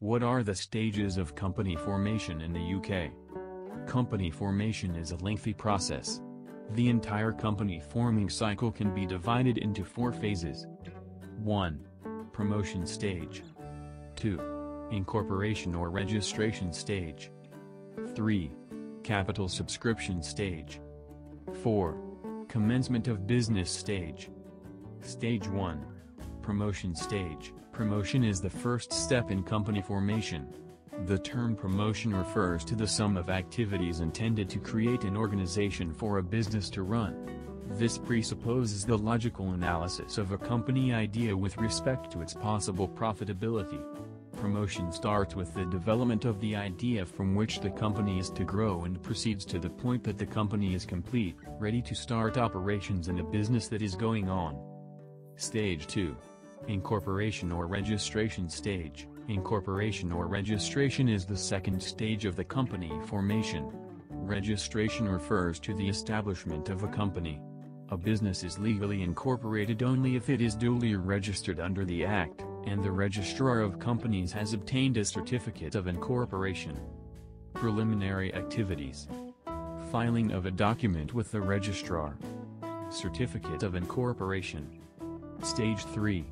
What are the stages of company formation in the UK? Company formation is a lengthy process. The entire company forming cycle can be divided into four phases. 1. Promotion stage. 2. Incorporation or registration stage. 3. Capital subscription stage. 4. Commencement of business stage. Stage 1. Promotion stage. Promotion is the first step in company formation. The term promotion refers to the sum of activities intended to create an organization for a business to run. This presupposes the logical analysis of a company idea with respect to its possible profitability. Promotion starts with the development of the idea from which the company is to grow and proceeds to the point that the company is complete, ready to start operations in a business that is going on. Stage 2 Incorporation or registration stage. Incorporation or registration is the second stage of the company formation. Registration refers to the establishment of a company. A business is legally incorporated only if it is duly registered under the Act, and the Registrar of Companies has obtained a certificate of incorporation. Preliminary activities. Filing of a document with the Registrar. Certificate of incorporation. Stage 3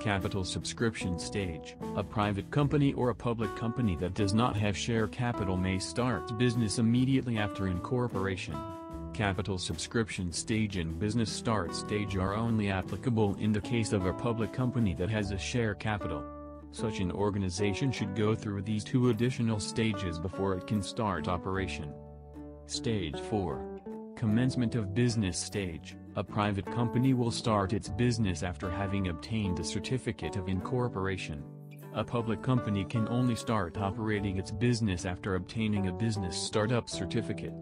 Capital subscription stage. A private company or a public company that does not have share capital may start business immediately after incorporation. Capital subscription stage and business start stage are only applicable in the case of a public company that has a share capital. Such an organization should go through these two additional stages before it can start operation. Stage 4. Commencement of business stage. A private company will start its business after having obtained a certificate of incorporation. A public company can only start operating its business after obtaining a business startup certificate.